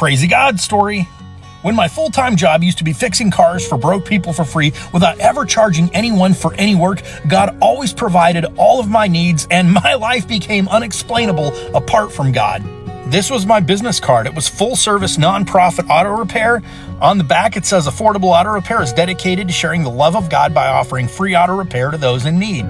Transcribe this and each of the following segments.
Crazy God story. When my full time job used to be fixing cars for broke people for free without ever charging anyone for any work, God always provided all of my needs, and my life became unexplainable apart from God. This was my business card. It was full service nonprofit auto repair. On the back, it says Affordable Auto Repair is dedicated to sharing the love of God by offering free auto repair to those in need.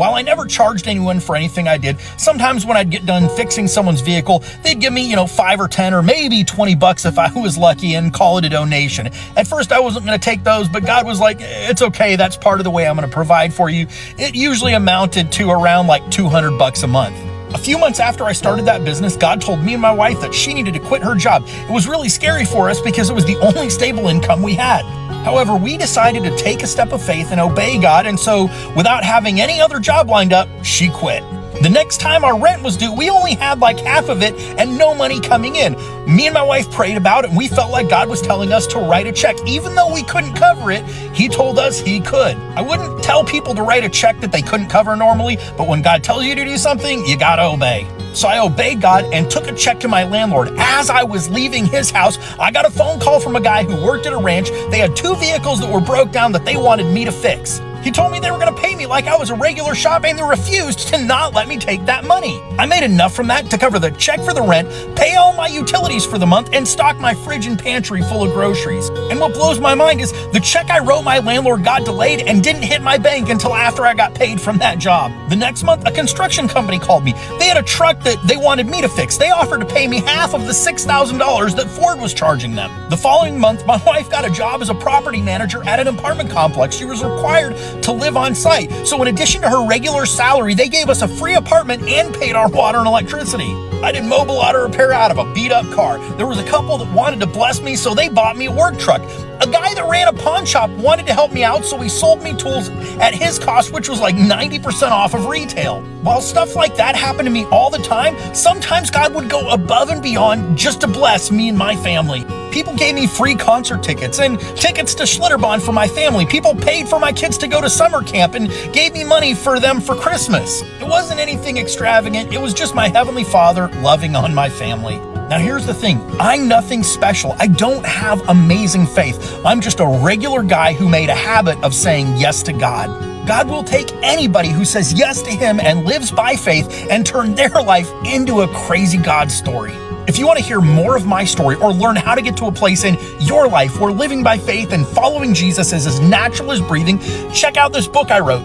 While I never charged anyone for anything I did, sometimes when I'd get done fixing someone's vehicle, they'd give me, you know, five or 10 or maybe 20 bucks if I was lucky and call it a donation. At first, I wasn't going to take those, but God was like, it's okay. That's part of the way I'm going to provide for you. It usually amounted to around like 200 bucks a month. A few months after I started that business, God told me and my wife that she needed to quit her job. It was really scary for us because it was the only stable income we had. However, we decided to take a step of faith and obey God, and so without having any other job lined up, she quit. The next time our rent was due, we only had like half of it and no money coming in. Me and my wife prayed about it and we felt like God was telling us to write a check. Even though we couldn't cover it, He told us He could. I wouldn't tell people to write a check that they couldn't cover normally, but when God tells you to do something, you gotta obey. So I obeyed God and took a check to my landlord. As I was leaving his house, I got a phone call from a guy who worked at a ranch. They had two vehicles that were broke down that they wanted me to fix. He told me they were going to pay me like I was a regular shop and they refused to not let me take that money. I made enough from that to cover the check for the rent, pay all my utilities for the month, and stock my fridge and pantry full of groceries. And what blows my mind is the check I wrote my landlord got delayed and didn't hit my bank until after I got paid from that job. The next month, a construction company called me. They had a truck that they wanted me to fix. They offered to pay me half of the $6,000 that Ford was charging them. The following month, my wife got a job as a property manager at an apartment complex. She was required to live on site. So, in addition to her regular salary, they gave us a free apartment and paid our water and electricity. I did mobile auto repair out of a beat up car. There was a couple that wanted to bless me, so they bought me a work truck. A guy that ran a pawn shop wanted to help me out, so he sold me tools at his cost, which was like 90% off of retail. While stuff like that happened to me all the time, sometimes God would go above and beyond just to bless me and my family. People gave me free concert tickets and tickets to Schlitterbahn for my family. People paid for my kids to go to summer camp and gave me money for them for Christmas. It wasn't anything extravagant, it was just my Heavenly Father loving on my family. Now, here's the thing I'm nothing special. I don't have amazing faith. I'm just a regular guy who made a habit of saying yes to God. God will take anybody who says yes to Him and lives by faith and turn their life into a crazy God story. If you want to hear more of my story or learn how to get to a place in your life where living by faith and following Jesus is as natural as breathing, check out this book I wrote.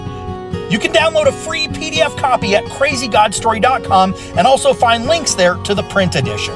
You can download a free PDF copy at crazygodstory.com and also find links there to the print edition.